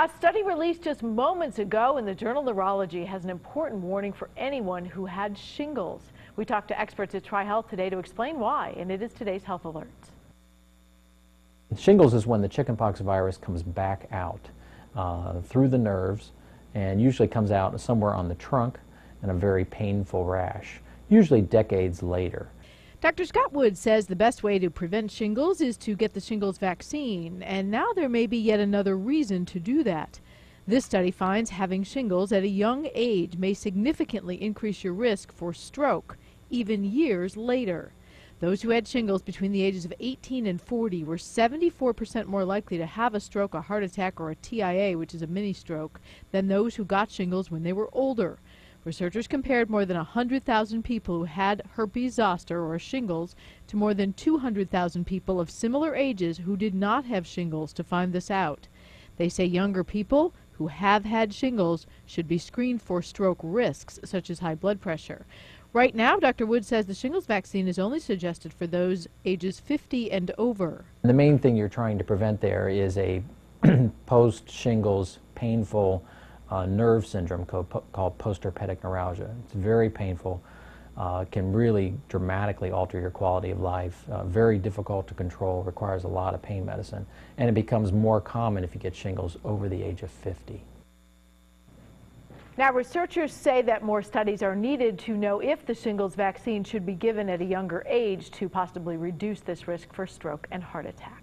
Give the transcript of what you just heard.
A study released just moments ago in the journal Neurology has an important warning for anyone who had shingles. We talked to experts at TriHealth today to explain why, and it is today's Health Alert. Shingles is when the chickenpox virus comes back out uh, through the nerves and usually comes out somewhere on the trunk and a very painful rash, usually decades later. Dr. Scott Woods says the best way to prevent shingles is to get the shingles vaccine, and now there may be yet another reason to do that. This study finds having shingles at a young age may significantly increase your risk for stroke, even years later. Those who had shingles between the ages of 18 and 40 were 74% more likely to have a stroke, a heart attack, or a TIA, which is a mini stroke, than those who got shingles when they were older. Researchers compared more than 100,000 people who had herpes zoster or shingles to more than 200,000 people of similar ages who did not have shingles to find this out. They say younger people who have had shingles should be screened for stroke risks, such as high blood pressure. Right now, Dr. Woods says the shingles vaccine is only suggested for those ages 50 and over. The main thing you're trying to prevent there is a post shingles painful uh, nerve syndrome called, called postherpetic neuralgia. It's very painful, uh, can really dramatically alter your quality of life, uh, very difficult to control, requires a lot of pain medicine, and it becomes more common if you get shingles over the age of 50. Now, researchers say that more studies are needed to know if the shingles vaccine should be given at a younger age to possibly reduce this risk for stroke and heart attack.